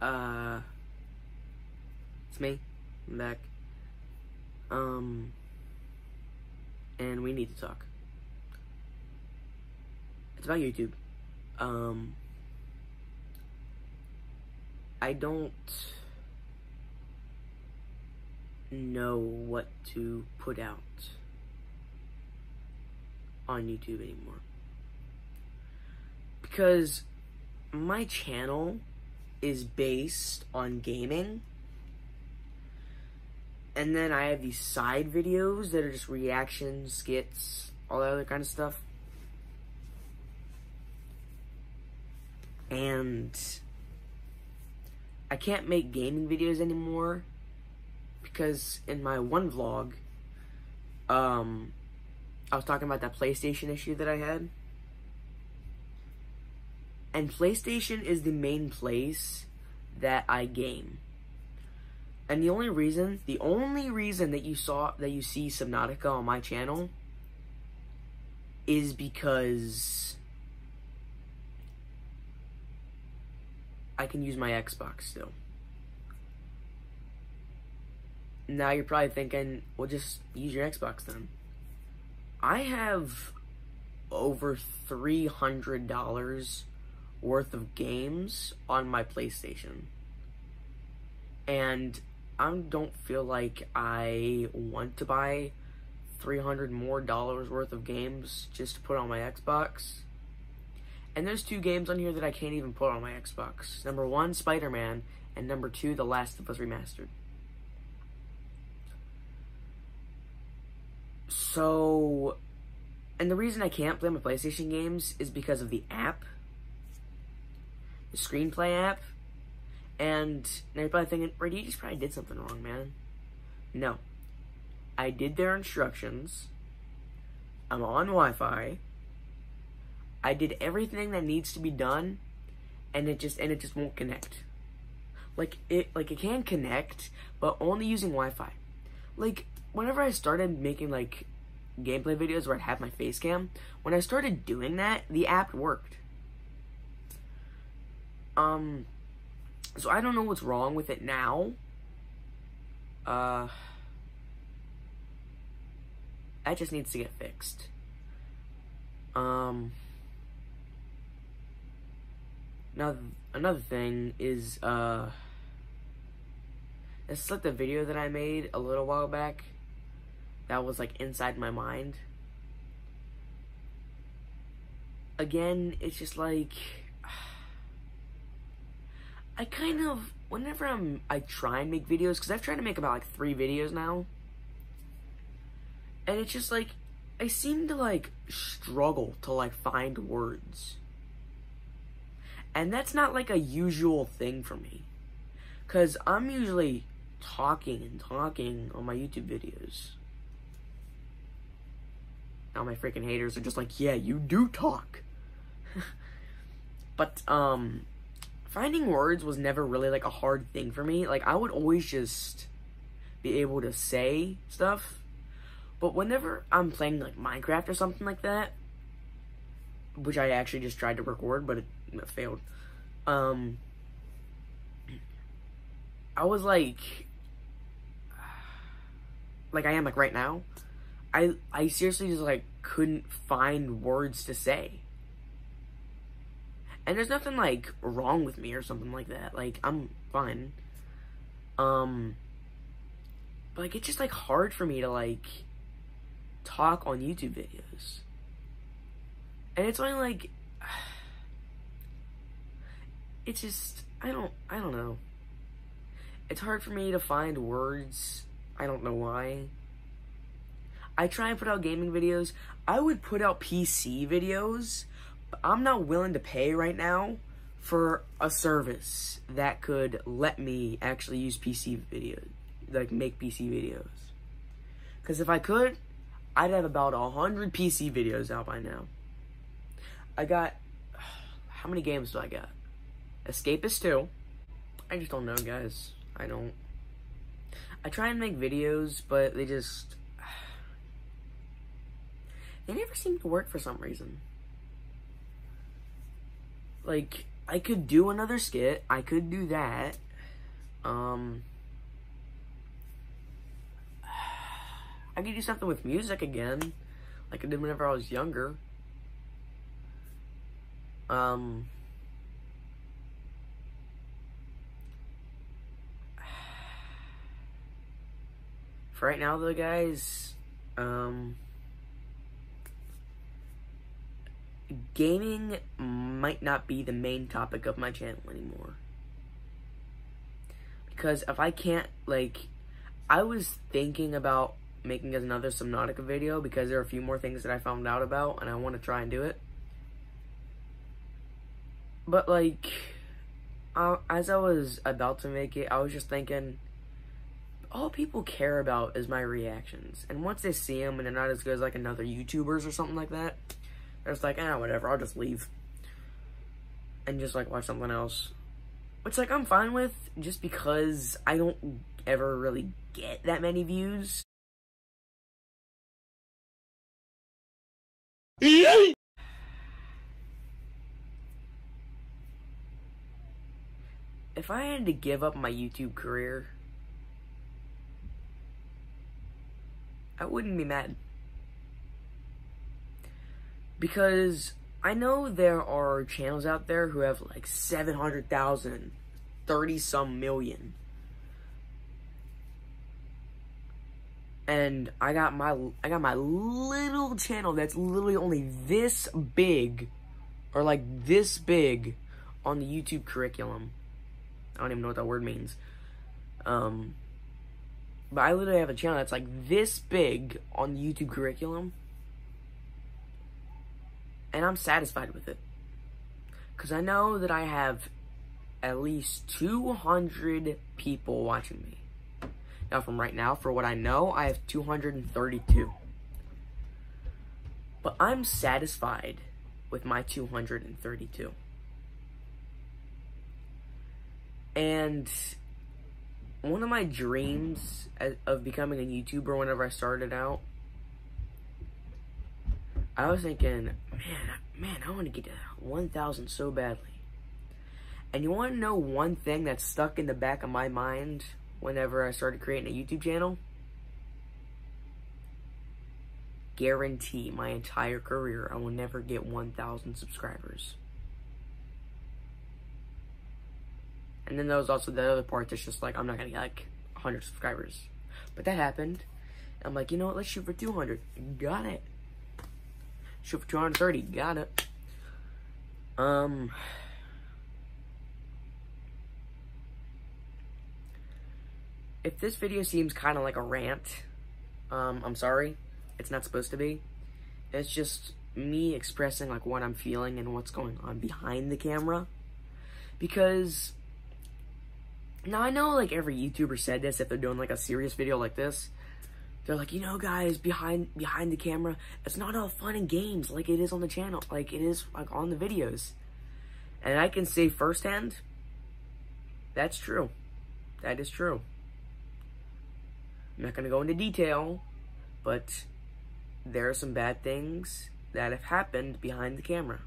Uh, it's me. I'm back. Um, and we need to talk. It's about YouTube. Um, I don't know what to put out on YouTube anymore. Because my channel is based on gaming. And then I have these side videos that are just reactions, skits, all that other kind of stuff. And I can't make gaming videos anymore because in my one vlog, um, I was talking about that PlayStation issue that I had. And PlayStation is the main place that I game. And the only reason, the only reason that you saw, that you see Subnautica on my channel is because I can use my Xbox still. Now you're probably thinking, well, just use your Xbox then. I have over $300 worth of games on my PlayStation. And I don't feel like I want to buy 300 more dollars worth of games just to put on my Xbox. And there's two games on here that I can't even put on my Xbox. Number one, Spider-Man, and number two, The Last of Us Remastered. So, and the reason I can't play my PlayStation games is because of the app, the screenplay app, and you're probably thinking, Brady, you just probably did something wrong, man. No. I did their instructions. I'm on Wi-Fi. I did everything that needs to be done, and it just and it just won't connect. Like it like it can connect, but only using Wi-Fi. Like whenever I started making like gameplay videos where I'd have my face cam, when I started doing that, the app worked. Um so I don't know what's wrong with it now. Uh that just needs to get fixed. Um now another thing is uh it's like the video that I made a little while back that was like inside my mind. Again, it's just like I kind of whenever I'm I try and make videos because I've tried to make about like three videos now, and it's just like I seem to like struggle to like find words, and that's not like a usual thing for me, cause I'm usually talking and talking on my YouTube videos. Now my freaking haters are just like, yeah, you do talk. but um finding words was never really like a hard thing for me. Like I would always just be able to say stuff. But whenever I'm playing like Minecraft or something like that, which I actually just tried to record, but it, it failed. Um, I was like, like I am like right now. I I seriously just like couldn't find words to say. And there's nothing like wrong with me or something like that. Like I'm fine. Um but like it's just like hard for me to like talk on YouTube videos. And it's only like it's just I don't I don't know. It's hard for me to find words. I don't know why. I try and put out gaming videos. I would put out PC videos I'm not willing to pay right now for a service that could let me actually use PC videos, like make PC videos. Because if I could, I'd have about a hundred PC videos out by now. I got, how many games do I got? Escapist 2. I just don't know, guys. I don't. I try and make videos, but they just, they never seem to work for some reason like I could do another skit. I could do that. Um, I could do something with music again, like I did whenever I was younger. Um, for right now, though, guys, um, gaming might not be the main topic of my channel anymore. Because if I can't, like, I was thinking about making another Subnautica video because there are a few more things that I found out about and I want to try and do it. But, like, uh, as I was about to make it, I was just thinking, all people care about is my reactions. And once they see them and they're not as good as, like, another YouTubers or something like that, they're just like, ah, whatever, I'll just leave. And just, like, watch something else. Which, like, I'm fine with, just because I don't ever really get that many views. If I had to give up my YouTube career, I wouldn't be mad. Because I know there are channels out there who have like 700,000, 30 some million. And I got my I got my little channel that's literally only this big or like this big on the YouTube curriculum. I don't even know what that word means. Um but I literally have a channel that's like this big on the YouTube curriculum. And I'm satisfied with it. Because I know that I have at least 200 people watching me. Now, from right now, for what I know, I have 232. But I'm satisfied with my 232. And one of my dreams of becoming a YouTuber whenever I started out, I was thinking, man, man, I want to get to 1,000 so badly. And you want to know one thing that's stuck in the back of my mind whenever I started creating a YouTube channel? Guarantee my entire career I will never get 1,000 subscribers. And then there was also the other part that's just like, I'm not gonna get like 100 subscribers. But that happened. I'm like, you know what, let's shoot for 200. Got it. Shoot for 230. Got it. Um... if this video seems kind of like a rant, um, I'm sorry. It's not supposed to be. It's just me expressing like what I'm feeling and what's going on behind the camera. Because now I know like every YouTuber said this if they're doing like a serious video like this. They're like, you know, guys, behind behind the camera, it's not all fun and games like it is on the channel, like it is like on the videos. And I can say firsthand, that's true. That is true. I'm not to go into detail, but there are some bad things that have happened behind the camera.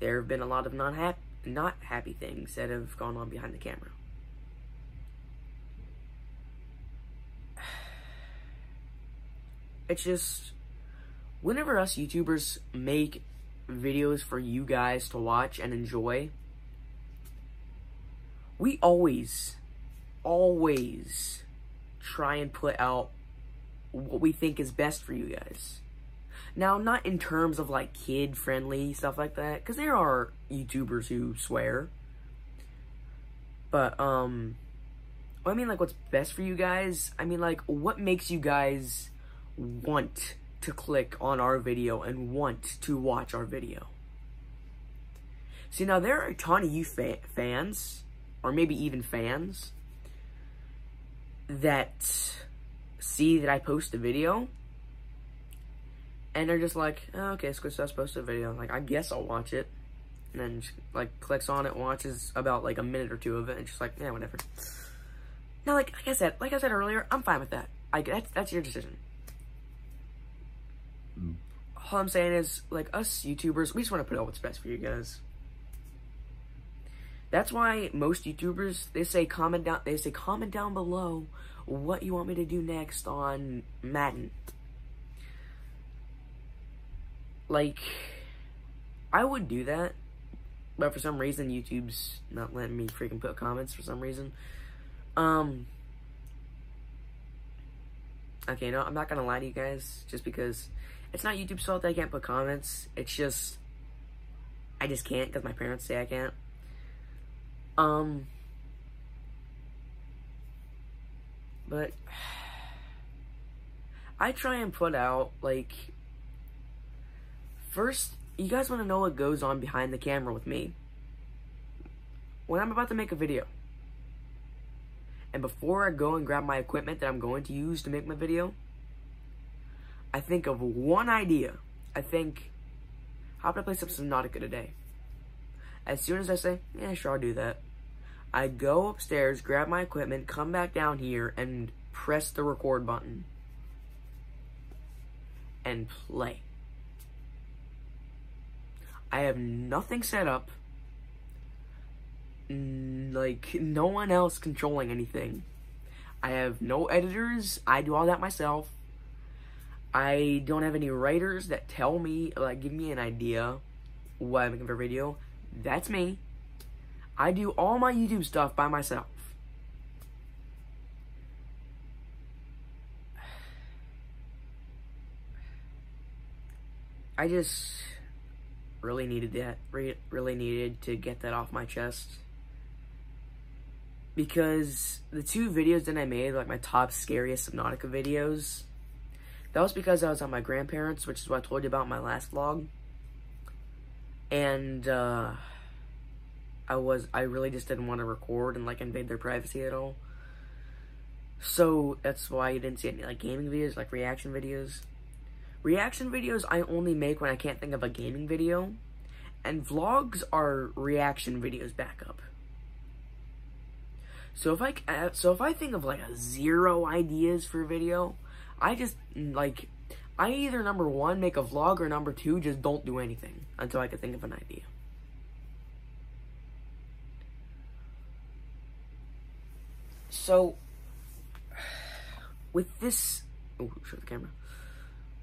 There have been a lot of non -hap not happy things that have gone on behind the camera. It's just, whenever us YouTubers make videos for you guys to watch and enjoy, we always, always try and put out what we think is best for you guys. Now, not in terms of like kid friendly stuff like that, because there are YouTubers who swear. But, um, I mean, like, what's best for you guys? I mean, like, what makes you guys want to click on our video and want to watch our video? See, now, there are a ton of you fa fans, or maybe even fans, that see that I post a video and they're just like, oh, okay, Squid Sauce posted a video. Like, I guess I'll watch it. And then, like, clicks on it, watches about, like, a minute or two of it, and just like, yeah, whatever. Now, like, like I said, like I said earlier, I'm fine with that. I, that's, that's your decision. All I'm saying is, like, us YouTubers, we just want to put out what's best for you guys. That's why most YouTubers they say comment down they say comment down below what you want me to do next on Madden. Like I would do that, but for some reason YouTube's not letting me freaking put comments for some reason. Um Okay, no, I'm not gonna lie to you guys just because it's not YouTube's fault that I can't put comments. It's just I just can't because my parents say I can't. Um, but I try and put out like first. You guys want to know what goes on behind the camera with me when I'm about to make a video. And before I go and grab my equipment that I'm going to use to make my video, I think of one idea. I think, how about I play some Subnautica today? As soon as I say, yeah, sure, I'll do that, I go upstairs, grab my equipment, come back down here, and press the record button. And play. I have nothing set up. Like, no one else controlling anything. I have no editors. I do all that myself. I don't have any writers that tell me, like, give me an idea what I'm making for a video. That's me. I do all my YouTube stuff by myself. I just really needed that, re really needed to get that off my chest. Because the two videos that I made, like my top scariest Subnautica videos, that was because I was at my grandparents, which is what I told you about in my last vlog and uh, I was I really just didn't want to record and like invade their privacy at all. So that's why you didn't see any like gaming videos, like reaction videos. Reaction videos I only make when I can't think of a gaming video, and vlogs are reaction videos backup. So if I uh, so if I think of like a zero ideas for a video, I just mm, like I either number one make a vlog or number two just don't do anything until I can think of an idea. So with this oh show the camera.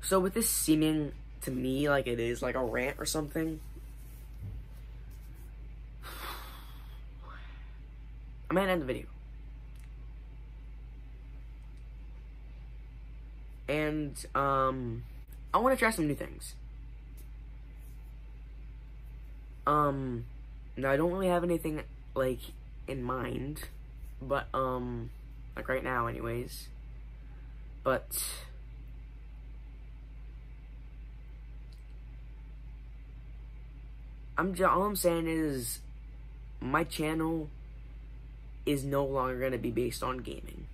So with this seeming to me like it is like a rant or something. I'm gonna end the video. And, um, I want to try some new things. Um, now I don't really have anything, like, in mind, but, um, like right now anyways, but, I'm all I'm saying is, my channel is no longer going to be based on gaming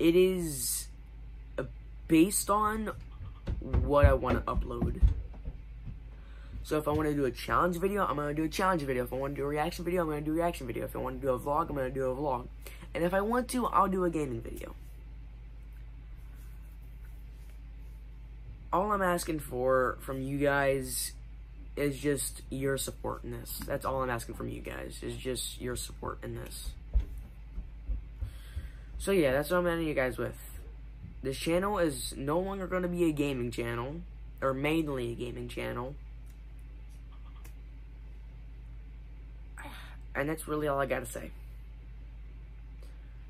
it is uh, based on what I want to upload. So if I want to do a challenge video, I'm going to do a challenge video. If I want to do a reaction video, I'm going to do a reaction video. If I want to do a vlog, I'm going to do a vlog. And if I want to, I'll do a gaming video. All I'm asking for from you guys is just your support in this. That's all I'm asking from you guys, is just your support in this. So yeah, that's what I'm ending you guys with. This channel is no longer going to be a gaming channel, or mainly a gaming channel. And that's really all I gotta say.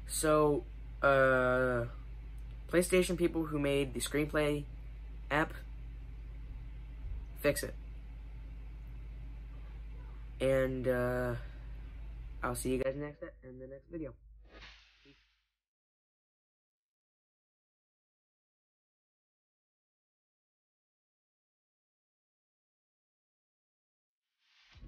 So, uh, PlayStation people who made the screenplay app, fix it. And, uh, I'll see you guys next in the next video.